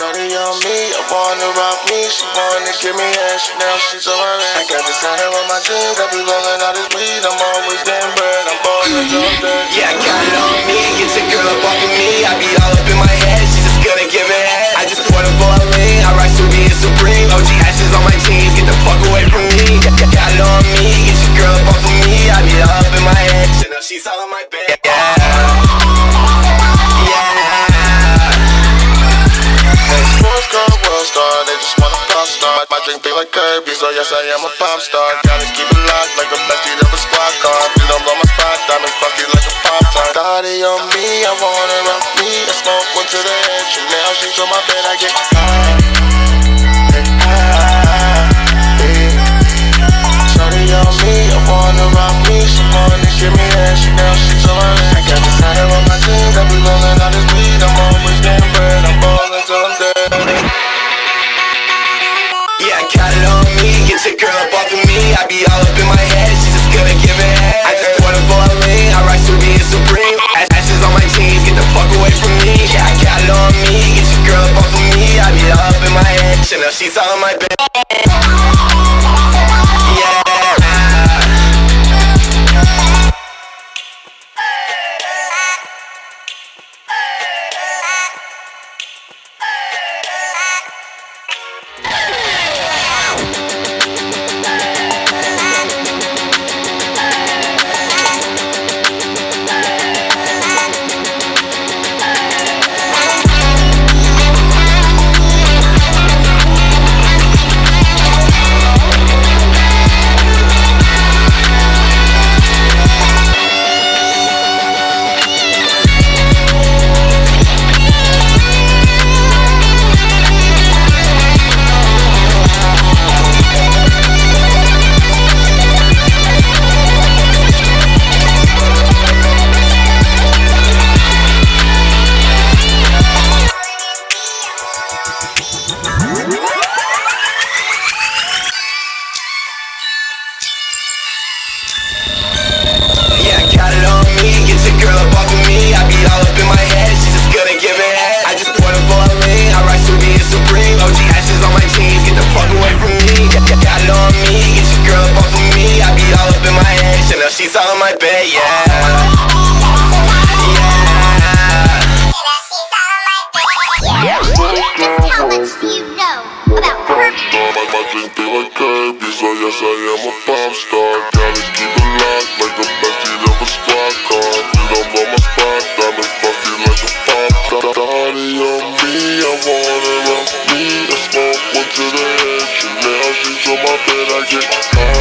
Shawty on me, I wanna rock me, she wanna give me ass, now she's on my I got this out here on my jeans, I be rolling all this weed, I'm always getting bread, I'm ballin' something. Mm-hmm. Yeah, I got it on me, get your girl up off of me, I be all up in my head, she just gonna give it head. I just pour the for a lean, I rock Ksubi and Supreme, OG ashes on my jeans, get the fuck away from me. Got it on me, get your girl up off of me, I be all up in my head, now she's all in my bed. My drink big like Kirby, so oh, yes I am a pop star. Gotta keep it locked like a bestie of a squad car. Please don't blow my spot, diamond fucking like a pop tart. It on me, I wanna rock me. I smoke one to the head, Chanel sheets on my bed, I get high. Chanel she's all in my bed got it on me, get your girl up off of me. I be all up in my head, she just gonna give it head. I just pour the for a lean, I rock Ksubi and Supreme. OG ashes on my jeans, get the fuck away from me. Got got it on me, get your girl up off of me. I be all up in my head, Chanel she's all in my bed, yeah. Yeah. How much do you know about purple? my drink big like Kirby, so yes I am a pop star. Gotta keep on my bed, I get high